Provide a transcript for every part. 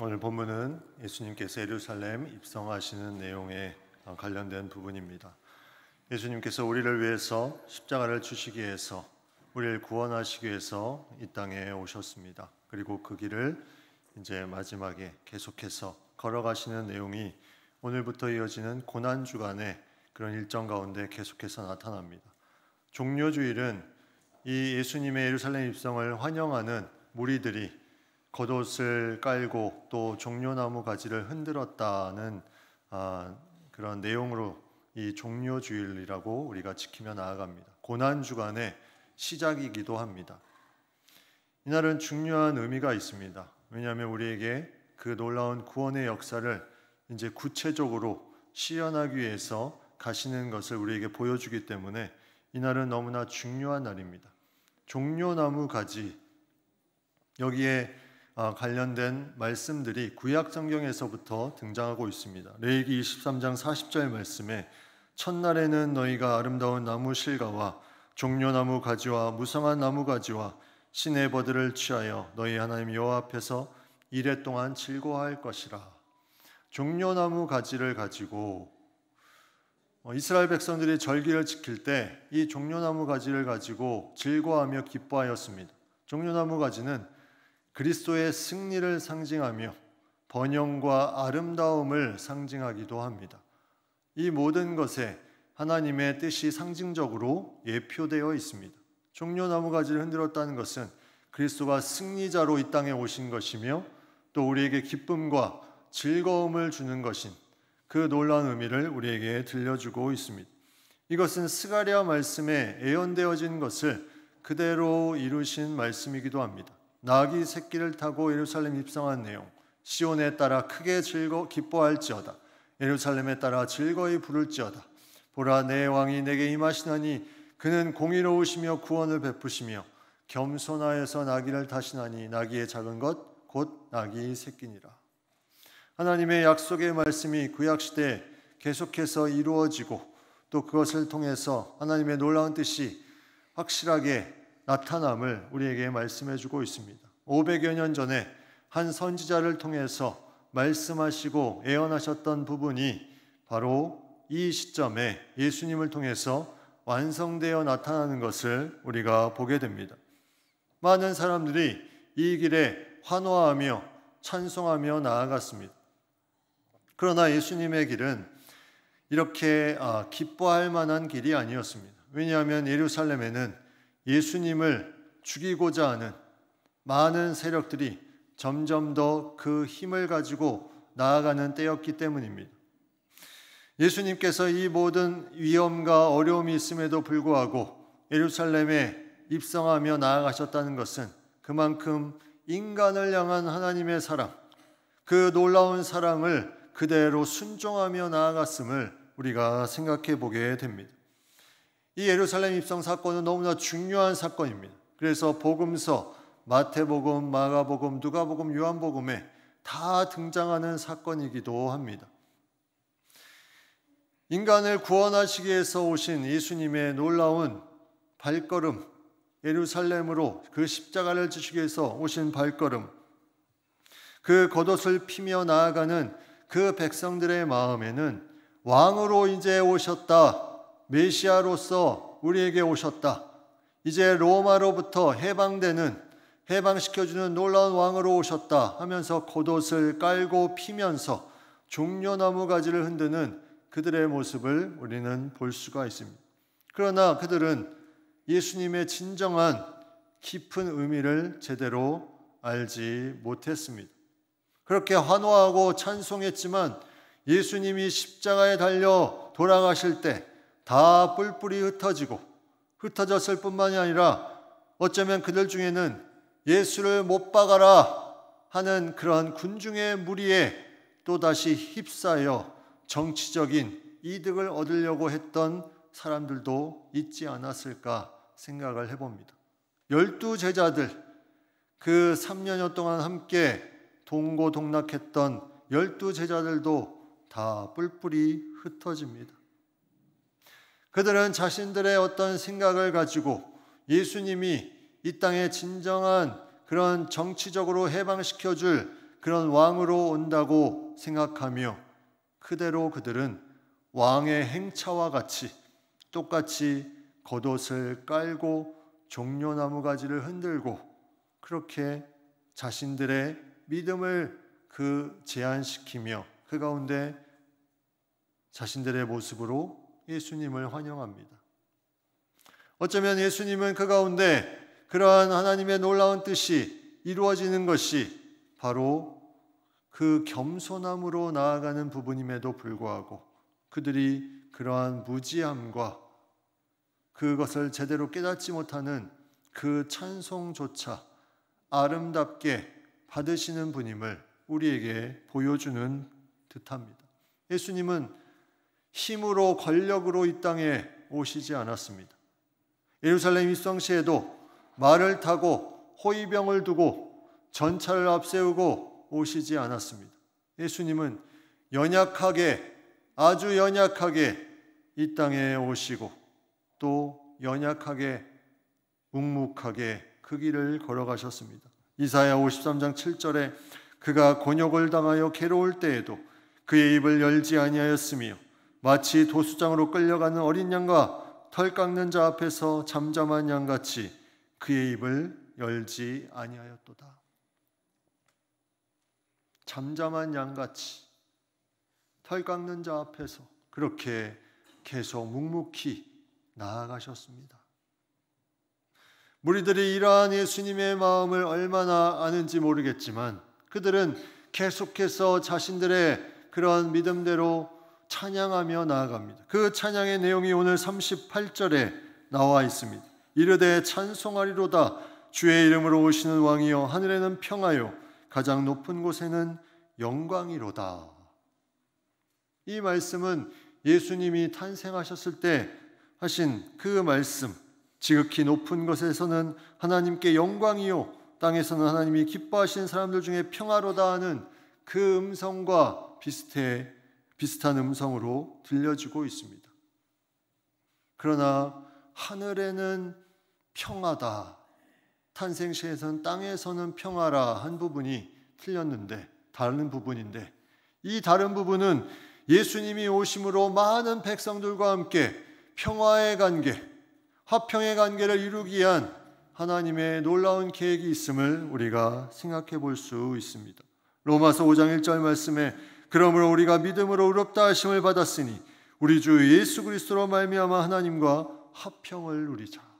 오늘 본문은 예수님께서 예루살렘 입성하시는 내용에 관련된 부분입니다. 예수님께서 우리를 위해서 십자가를 주시기 위해서 우리를 구원하시기 위해서 이 땅에 오셨습니다. 그리고 그 길을 이제 마지막에 계속해서 걸어가시는 내용이 오늘부터 이어지는 고난 주간의 그런 일정 가운데 계속해서 나타납니다. 종료주일은 이 예수님의 예루살렘 입성을 환영하는 무리들이 겉옷을 깔고 또 종려나무 가지를 흔들었다는 아, 그런 내용으로 이 종료주일이라고 우리가 지키며 나아갑니다. 고난 주간의 시작이기도 합니다. 이날은 중요한 의미가 있습니다. 왜냐하면 우리에게 그 놀라운 구원의 역사를 이제 구체적으로 시연하기 위해서 가시는 것을 우리에게 보여주기 때문에 이날은 너무나 중요한 날입니다. 종려나무 가지 여기에 아, 관련된 말씀들이 구약 성경에서부터 등장하고 있습니다. 레위기 23장 40절 말씀에 첫날에는 너희가 아름다운 나무 실과와 종려나무 가지와 무성한 나무 가지와 신의 버들을 취하여 너희 하나님 여호와 앞에서 이래 동안 즐거워할 것이라. 종려나무 가지를 가지고 어, 이스라엘 백성들이 절기를 지킬 때 이 종려나무 가지를 가지고 즐거워하며 기뻐하였습니다. 종려나무 가지는 그리스도의 승리를 상징하며 번영과 아름다움을 상징하기도 합니다. 이 모든 것에 하나님의 뜻이 상징적으로 예표되어 있습니다. 종려나무 가지를 흔들었다는 것은 그리스도가 승리자로 이 땅에 오신 것이며 또 우리에게 기쁨과 즐거움을 주는 것인 그 놀라운 의미를 우리에게 들려주고 있습니다. 이것은 스가랴 말씀에 예언되어진 것을 그대로 이루신 말씀이기도 합니다. 나귀 새끼를 타고 예루살렘 입성한 내용, 시온에 따라 크게 즐거 기뻐할지어다. 예루살렘에 따라 즐거이 부를지어다. 보라 내 왕이 내게 임하시나니 그는 공의로우시며 구원을 베푸시며 겸손하여서 나귀를 타시나니 나귀의 작은 것 곧 나귀 새끼니라. 하나님의 약속의 말씀이 구약 시대에 계속해서 이루어지고 또 그것을 통해서 하나님의 놀라운 뜻이 확실하게 나타남을 우리에게 말씀해 주고 있습니다. 500여 년 전에 한 선지자를 통해서 말씀하시고 예언하셨던 부분이 바로 이 시점에 예수님을 통해서 완성되어 나타나는 것을 우리가 보게 됩니다. 많은 사람들이 이 길에 환호하며 찬송하며 나아갔습니다. 그러나 예수님의 길은 이렇게 아, 기뻐할 만한 길이 아니었습니다. 왜냐하면 예루살렘에는 예수님을 죽이고자 하는 많은 세력들이 점점 더 그 힘을 가지고 나아가는 때였기 때문입니다. 예수님께서 이 모든 위험과 어려움이 있음에도 불구하고 예루살렘에 입성하며 나아가셨다는 것은 그만큼 인간을 향한 하나님의 사랑, 그 놀라운 사랑을 그대로 순종하며 나아갔음을 우리가 생각해 보게 됩니다. 이 예루살렘 입성 사건은 너무나 중요한 사건입니다. 그래서 복음서, 마태복음, 마가복음, 누가복음, 요한복음에 다 등장하는 사건이기도 합니다. 인간을 구원하시기 위해서 오신 예수님의 놀라운 발걸음, 예루살렘으로 그 십자가를 지시기 위해서 오신 발걸음, 그 겉옷을 피며 나아가는 그 백성들의 마음에는 왕으로 이제 오셨다. 메시아로서 우리에게 오셨다. 이제 로마로부터 해방되는 해방시켜주는 놀라운 왕으로 오셨다 하면서 겉옷을 깔고 피면서 종려나무 가지를 흔드는 그들의 모습을 우리는 볼 수가 있습니다. 그러나 그들은 예수님의 진정한 깊은 의미를 제대로 알지 못했습니다. 그렇게 환호하고 찬송했지만 예수님이 십자가에 달려 돌아가실 때 다 뿔뿔이 흩어지고 흩어졌을 뿐만이 아니라 어쩌면 그들 중에는 예수를 못 박아라 하는 그러한 군중의 무리에 또다시 휩싸여 정치적인 이득을 얻으려고 했던 사람들도 있지 않았을까 생각을 해봅니다. 열두 제자들, 그 3년여 동안 함께 동고동락했던 열두 제자들도 다 뿔뿔이 흩어집니다. 그들은 자신들의 어떤 생각을 가지고 예수님이 이 땅에 진정한 그런 정치적으로 해방시켜 줄 그런 왕으로 온다고 생각하며 그대로 그들은 왕의 행차와 같이 똑같이 겉옷을 깔고 종려나무 가지를 흔들고 그렇게 자신들의 믿음을 그 제한시키며 그 가운데 자신들의 모습으로 예수님을 환영합니다. 어쩌면 예수님은 그 가운데 그러한 하나님의 놀라운 뜻이 이루어지는 것이 바로 그 겸손함으로 나아가는 부분임에도 불구하고 그들이 그러한 무지함과 그것을 제대로 깨닫지 못하는 그 찬송조차 아름답게 받으시는 분임을 우리에게 보여주는 듯합니다. 예수님은 힘으로 권력으로 이 땅에 오시지 않았습니다. 예루살렘 입성시에도 말을 타고 호위병을 두고 전차를 앞세우고 오시지 않았습니다. 예수님은 연약하게 아주 연약하게 이 땅에 오시고 또 연약하게 묵묵하게 그 길을 걸어가셨습니다. 이사야 53장 7절에 그가 곤욕을 당하여 괴로울 때에도 그의 입을 열지 아니하였으며 마치 도수장으로 끌려가는 어린 양과 털 깎는 자 앞에서 잠잠한 양같이 그의 입을 열지 아니하였도다. 잠잠한 양같이 털 깎는 자 앞에서 그렇게 계속 묵묵히 나아가셨습니다. 무리들이 이러한 예수님의 마음을 얼마나 아는지 모르겠지만 그들은 계속해서 자신들의 그런 믿음대로 찬양하며 나아갑니다. 그 찬양의 내용이 오늘 38절에 나와 있습니다. 이르되 찬송하리로다 주의 이름으로 오시는 왕이여 하늘에는 평하여 가장 높은 곳에는 영광이로다. 이 말씀은 예수님이 탄생하셨을 때 하신 그 말씀, 지극히 높은 곳에서는 하나님께 영광이요, 땅에서는 하나님이 기뻐하시는 사람들 중에 평화로다 하는 그 음성과 비슷해 비슷한 음성으로 들려지고 있습니다. 그러나 하늘에는 평화다. 탄생시에서는 땅에서는 평화라 한 부분이 틀렸는데 다른 부분인데 이 다른 부분은 예수님이 오심으로 많은 백성들과 함께 평화의 관계, 화평의 관계를 이루기 위한 하나님의 놀라운 계획이 있음을 우리가 생각해 볼 수 있습니다. 로마서 5장 1절 말씀에 그러므로 우리가 믿음으로 의롭다 하심을 받았으니 우리 주 예수 그리스도로 말미암아 하나님과 화평을 누리자.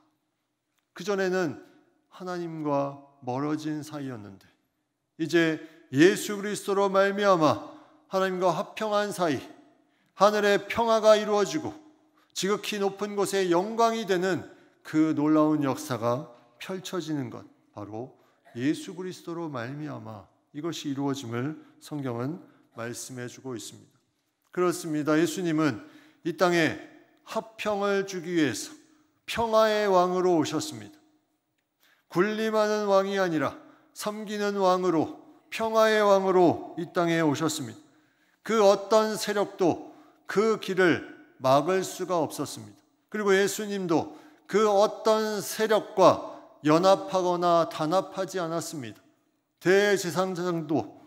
그 전에는 하나님과 멀어진 사이였는데 이제 예수 그리스도로 말미암아 하나님과 화평한 사이 하늘의 평화가 이루어지고 지극히 높은 곳에 영광이 되는 그 놀라운 역사가 펼쳐지는 것 바로 예수 그리스도로 말미암아 이것이 이루어짐을 성경은 말씀해 주고 있습니다. 그렇습니다. 예수님은 이 땅에 화평을 주기 위해서 평화의 왕으로 오셨습니다. 군림하는 왕이 아니라 섬기는 왕으로 평화의 왕으로 이 땅에 오셨습니다. 그 어떤 세력도 그 길을 막을 수가 없었습니다. 그리고 예수님도 그 어떤 세력과 연합하거나 단합하지 않았습니다. 대제상장도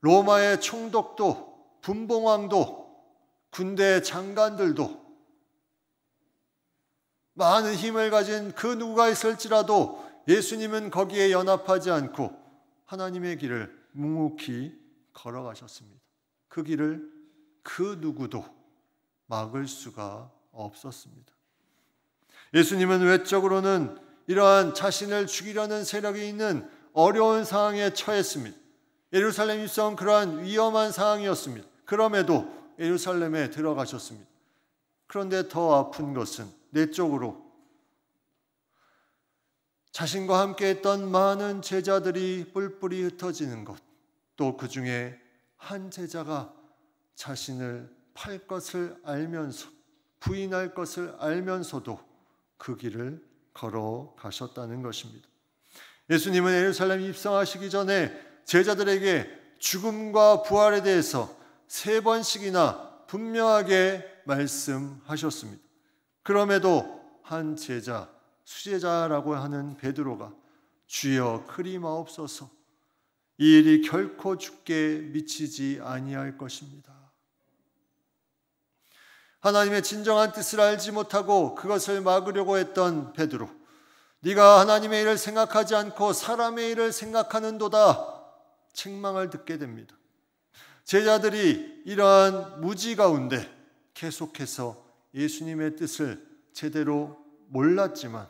로마의 총독도 분봉왕도 군대 장관들도 많은 힘을 가진 그 누구가 있을지라도 예수님은 거기에 연합하지 않고 하나님의 길을 묵묵히 걸어가셨습니다. 그 길을 그 누구도 막을 수가 없었습니다. 예수님은 외적으로는 이러한 자신을 죽이려는 세력이 있는 어려운 상황에 처했습니다. 예루살렘 입성 그러한 위험한 상황이었습니다. 그럼에도 예루살렘에 들어가셨습니다. 그런데 더 아픈 것은 내적으로 자신과 함께 했던 많은 제자들이 뿔뿔이 흩어지는 것, 또 그 중에 한 제자가 자신을 팔 것을 알면서 부인할 것을 알면서도 그 길을 걸어 가셨다는 것입니다. 예수님은 예루살렘 입성하시기 전에 제자들에게 죽음과 부활에 대해서 세 번씩이나 분명하게 말씀하셨습니다. 그럼에도 한 제자, 수제자라고 하는 베드로가 주여 크리마옵소서 이 일이 결코 죽게 미치지 아니할 것입니다. 하나님의 진정한 뜻을 알지 못하고 그것을 막으려고 했던 베드로. 네가 하나님의 일을 생각하지 않고 사람의 일을 생각하는도다 책망을 듣게 됩니다. 제자들이 이러한 무지 가운데 계속해서 예수님의 뜻을 제대로 몰랐지만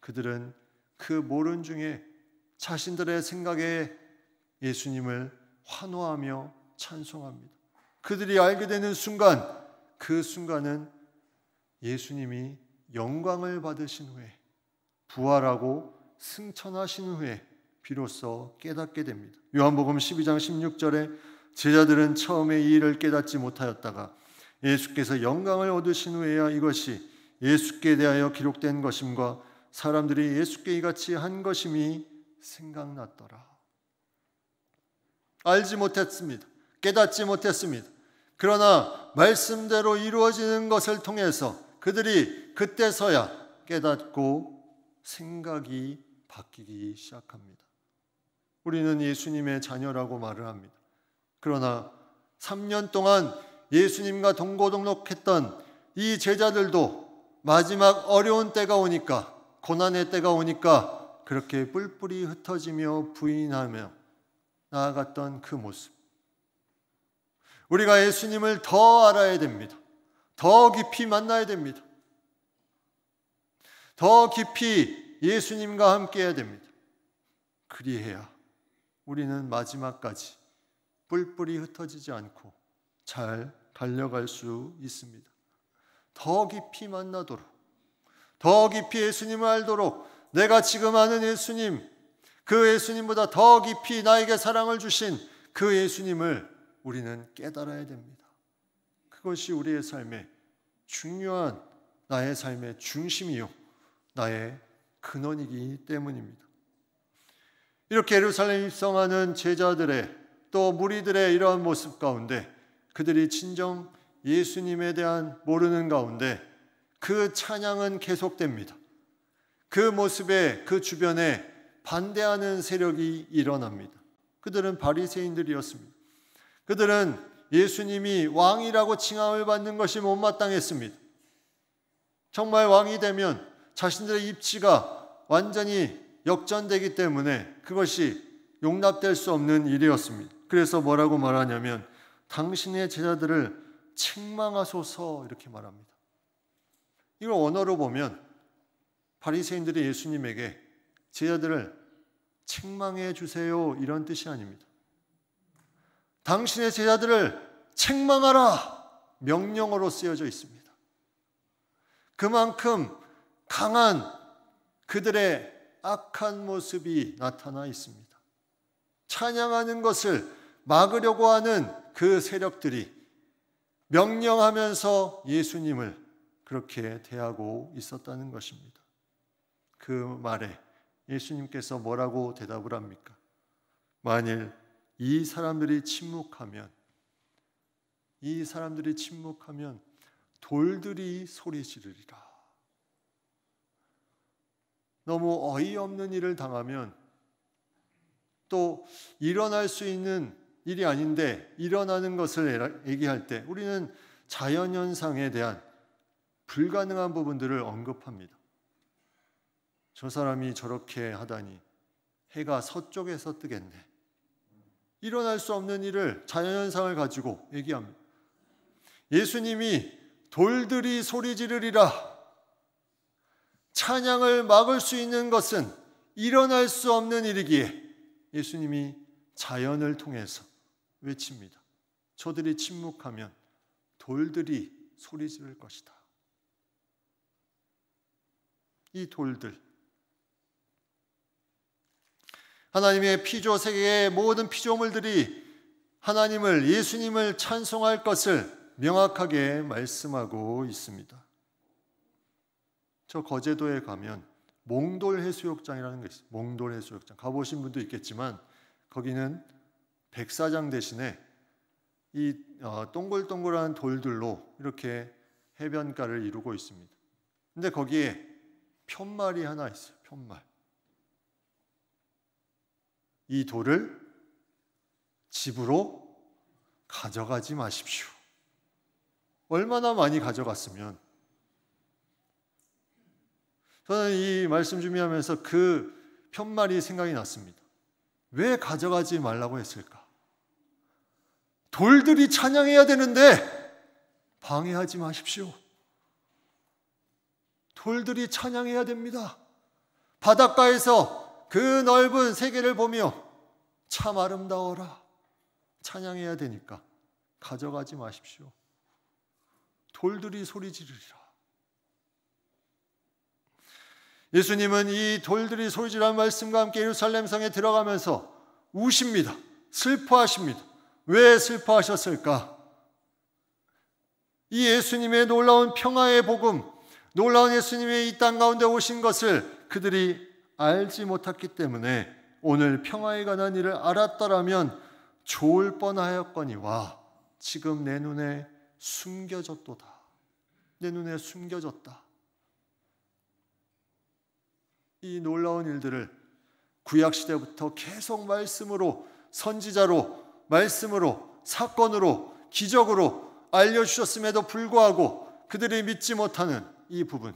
그들은 그 모른 중에 자신들의 생각에 예수님을 환호하며 찬송합니다. 그들이 알게 되는 순간 그 순간은 예수님이 영광을 받으신 후에 부활하고 승천하신 후에 비로소 깨닫게 됩니다. 요한복음 12장 16절에 제자들은 처음에 이 일을 깨닫지 못하였다가 예수께서 영광을 얻으신 후에야 이것이 예수께 대하여 기록된 것임과 사람들이 예수께 이같이 한 것임이 생각났더라. 알지 못했습니다. 깨닫지 못했습니다. 그러나 말씀대로 이루어지는 것을 통해서 그들이 그때서야 깨닫고 생각이 바뀌기 시작합니다. 우리는 예수님의 자녀라고 말을 합니다. 그러나 3년 동안 예수님과 동고동록했던 이 제자들도 마지막 어려운 때가 오니까 고난의 때가 오니까 그렇게 뿔뿔이 흩어지며 부인하며 나아갔던 그 모습. 우리가 예수님을 더 알아야 됩니다. 더 깊이 만나야 됩니다. 더 깊이 예수님과 함께 해야 됩니다. 그리해야 우리는 마지막까지 뿔뿔이 흩어지지 않고 잘 달려갈 수 있습니다. 더 깊이 만나도록, 더 깊이 예수님을 알도록 내가 지금 아는 예수님, 그 예수님보다 더 깊이 나에게 사랑을 주신 그 예수님을 우리는 깨달아야 됩니다. 그것이 우리의 삶의 중요한 나의 삶의 중심이요. 나의 근원이기 때문입니다. 이렇게 예루살렘 입성하는 제자들의 또 무리들의 이러한 모습 가운데 그들이 진정 예수님에 대한 모르는 가운데 그 찬양은 계속됩니다. 그 모습에 그 주변에 반대하는 세력이 일어납니다. 그들은 바리새인들이었습니다. 그들은 예수님이 왕이라고 칭함을 받는 것이 못마땅했습니다. 정말 왕이 되면 자신들의 입지가 완전히 역전되기 때문에 그것이 용납될 수 없는 일이었습니다. 그래서 뭐라고 말하냐면 당신의 제자들을 책망하소서 이렇게 말합니다. 이걸 언어로 보면 바리새인들이 예수님에게 제자들을 책망해 주세요 이런 뜻이 아닙니다. 당신의 제자들을 책망하라 명령어로 쓰여져 있습니다. 그만큼 강한 그들의 악한 모습이 나타나 있습니다. 찬양하는 것을 막으려고 하는 그 세력들이 명령하면서 예수님을 그렇게 대하고 있었다는 것입니다. 그 말에 예수님께서 뭐라고 대답을 합니까? 만일 이 사람들이 침묵하면 이 사람들이 침묵하면 돌들이 소리 지르리라. 너무 어이없는 일을 당하면 또 일어날 수 있는 일이 아닌데 일어나는 것을 얘기할 때 우리는 자연현상에 대한 불가능한 부분들을 언급합니다. 저 사람이 저렇게 하다니 해가 서쪽에서 뜨겠네. 일어날 수 없는 일을 자연현상을 가지고 얘기합니다. 예수님이 돌들이 소리 지르리라. 찬양을 막을 수 있는 것은 일어날 수 없는 일이기에 예수님이 자연을 통해서 외칩니다. 저들이 침묵하면 돌들이 소리 지를 것이다. 이 돌들, 하나님의 피조 세계의 모든 피조물들이 하나님을 예수님을 찬송할 것을 명확하게 말씀하고 있습니다. 저 거제도에 가면 몽돌 해수욕장이라는 게 있어요. 몽돌 해수욕장 가보신 분도 있겠지만 거기는 백사장 대신에 이 어, 동글동글한 돌들로 이렇게 해변가를 이루고 있습니다. 근데 거기에 편말이 하나 있어요. 편말. 이 돌을 집으로 가져가지 마십시오. 얼마나 많이 가져갔으면 저는 이 말씀 준비하면서 그 편말이 생각이 났습니다. 왜 가져가지 말라고 했을까? 돌들이 찬양해야 되는데 방해하지 마십시오. 돌들이 찬양해야 됩니다. 바닷가에서 그 넓은 세계를 보며 참 아름다워라. 찬양해야 되니까 가져가지 마십시오. 돌들이 소리 지르리라. 예수님은 이 돌들이 소리 지르는 말씀과 함께 예루살렘 성에 들어가면서 우십니다. 슬퍼하십니다. 왜 슬퍼하셨을까? 이 예수님의 놀라운 평화의 복음, 놀라운 예수님의 이 땅 가운데 오신 것을 그들이 알지 못했기 때문에 오늘 평화에 관한 일을 알았더라면 좋을 뻔하였거니와 지금 내 눈에 숨겨졌도다. 내 눈에 숨겨졌다. 이 놀라운 일들을 구약 시대부터 계속 말씀으로 선지자로 말씀으로 사건으로 기적으로 알려주셨음에도 불구하고 그들이 믿지 못하는 이 부분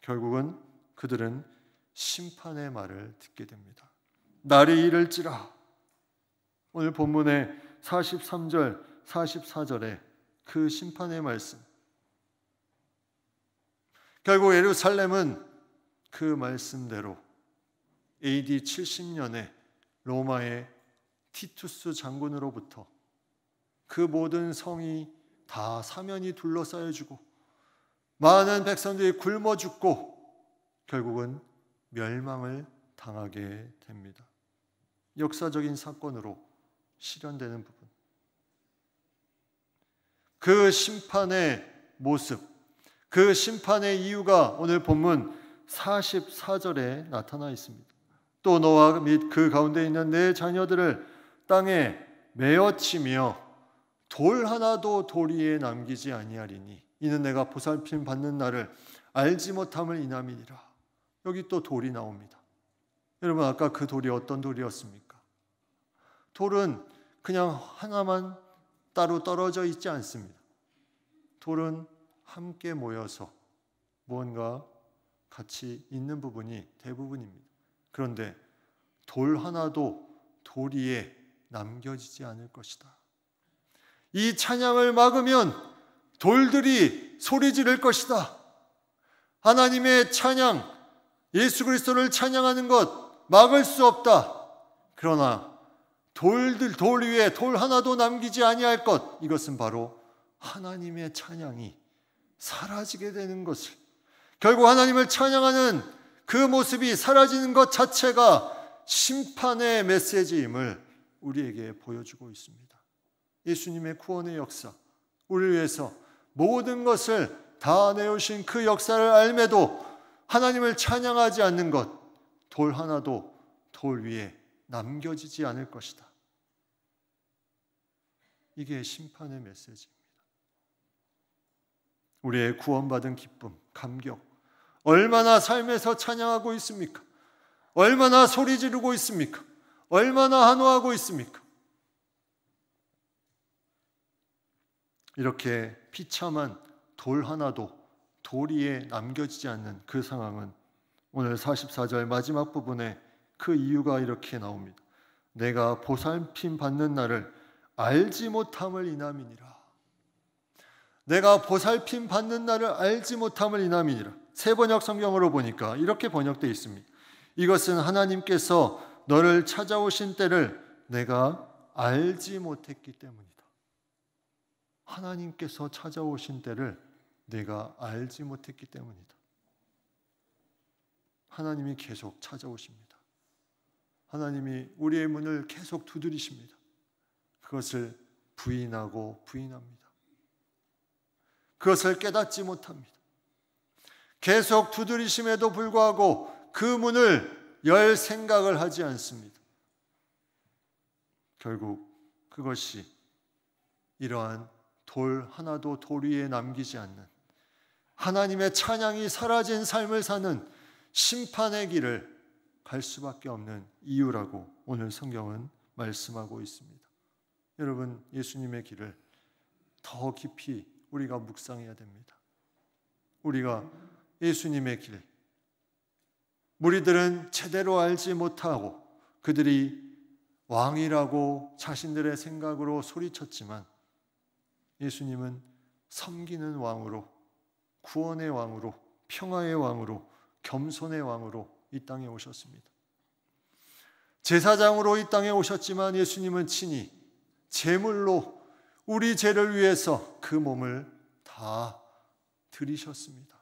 결국은 그들은 심판의 말을 듣게 됩니다. 날이 이를지라 오늘 본문의 43절 44절에 그 심판의 말씀 결국 예루살렘은 그 말씀대로 AD 70년에 로마의 티투스 장군으로부터 그 모든 성이 다 사면이 둘러싸여주고 많은 백성들이 굶어 죽고 결국은 멸망을 당하게 됩니다. 역사적인 사건으로 실현되는 부분. 그 심판의 모습, 그 심판의 이유가 오늘 본문 44절에 나타나 있습니다. 또 너와 및 그 가운데 있는 내 자녀들을 땅에 메어치며 돌 하나도 도리에 남기지 아니하리니 이는 내가 보살핌 받는 날을 알지 못함을 이남이니라. 여기 또 돌이 나옵니다. 여러분 아까 그 돌이 어떤 돌이었습니까? 돌은 그냥 하나만 따로 떨어져 있지 않습니다. 돌은 함께 모여서 무언가 같이 있는 부분이 대부분입니다. 그런데 돌 하나도 돌 위에 남겨지지 않을 것이다. 이 찬양을 막으면 돌들이 소리 지를 것이다. 하나님의 찬양, 예수 그리스도를 찬양하는 것 막을 수 없다. 그러나 돌들 돌 위에 돌 하나도 남기지 아니할 것 이것은 바로 하나님의 찬양이 사라지게 되는 것을 결국 하나님을 찬양하는 그 모습이 사라지는 것 자체가 심판의 메시지임을 우리에게 보여주고 있습니다. 예수님의 구원의 역사, 우리를 위해서 모든 것을 다 내오신 그 역사를 알매도 하나님을 찬양하지 않는 것, 돌 하나도 돌 위에 남겨지지 않을 것이다. 이게 심판의 메시지입니다. 우리의 구원받은 기쁨, 감격, 얼마나 삶에서 찬양하고 있습니까? 얼마나 소리 지르고 있습니까? 얼마나 한호하고 있습니까? 이렇게 비참한 돌 하나도 돌 위에 남겨지지 않는 그 상황은 오늘 44절 마지막 부분에 그 이유가 이렇게 나옵니다. 내가 보살핌 받는 날을 알지 못함을 이남이니라. 내가 보살핌 받는 날을 알지 못함을 이남이니라. 세 번역 성경으로 보니까 이렇게 번역되어 있습니다. 이것은 하나님께서 너를 찾아오신 때를 내가 알지 못했기 때문이다. 하나님께서 찾아오신 때를 내가 알지 못했기 때문이다. 하나님이 계속 찾아오십니다. 하나님이 우리의 문을 계속 두드리십니다. 그것을 부인하고 부인합니다. 그것을 깨닫지 못합니다. 계속 두드리심에도 불구하고 그 문을 열 생각을 하지 않습니다. 결국 그것이 이러한 돌 하나도 돌 위에 남기지 않는 하나님의 찬양이 사라진 삶을 사는 심판의 길을 갈 수밖에 없는 이유라고 오늘 성경은 말씀하고 있습니다. 여러분 예수님의 길을 더 깊이 우리가 묵상해야 됩니다. 우리가 예수님의 길 무리들은 제대로 알지 못하고 그들이 왕이라고 자신들의 생각으로 소리쳤지만 예수님은 섬기는 왕으로 구원의 왕으로 평화의 왕으로 겸손의 왕으로 이 땅에 오셨습니다. 제사장으로 이 땅에 오셨지만 예수님은 친히 제물로 우리 죄를 위해서 그 몸을 다 들이셨습니다.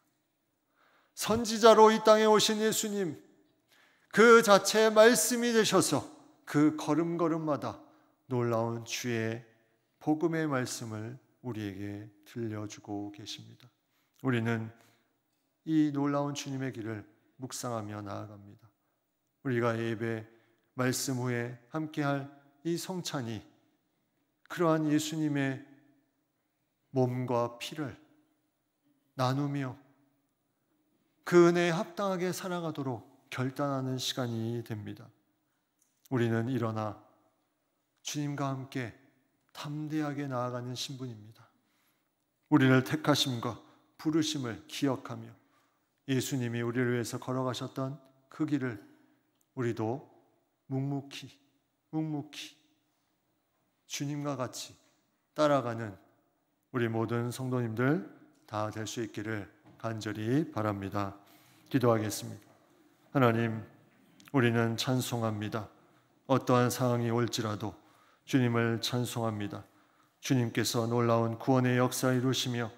선지자로 이 땅에 오신 예수님, 그 자체의 말씀이 되셔서 그 걸음걸음마다 놀라운 주의 복음의 말씀을 우리에게 들려주고 계십니다. 우리는 이 놀라운 주님의 길을 묵상하며 나아갑니다. 우리가 예배 말씀 후에 함께할 이 성찬이 그러한 예수님의 몸과 피를 나누며 그 은혜에 합당하게 살아가도록 결단하는 시간이 됩니다. 우리는 일어나 주님과 함께 담대하게 나아가는 신분입니다. 우리를 택하심과 부르심을 기억하며 예수님이 우리를 위해서 걸어가셨던 그 길을 우리도 묵묵히 묵묵히 주님과 같이 따라가는 우리 모든 성도님들 다 될 수 있기를 간절히 바랍니다. 기도하겠습니다. 하나님, 우리는 찬송합니다. 어떠한 상황이 올지라도 주님을 찬송합니다. 주님께서 놀라운 구원의 역사 이루시며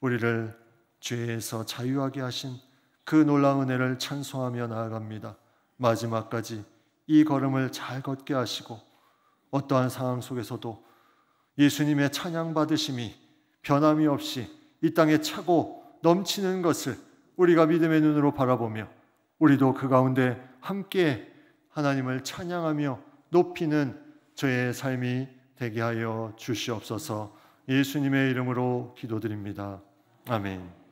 우리를 죄에서 자유하게 하신 그 놀라운 은혜를 찬송하며 나아갑니다. 마지막까지 이 걸음을 잘 걷게 하시고 어떠한 상황 속에서도 예수님의 찬양 받으심이 변함이 없이 이 땅에 차고 넘치는 것을 우리가 믿음의 눈으로 바라보며 우리도 그 가운데 함께 하나님을 찬양하며 높이는 저의 삶이 되게 하여 주시옵소서 예수님의 이름으로 기도드립니다. 아멘.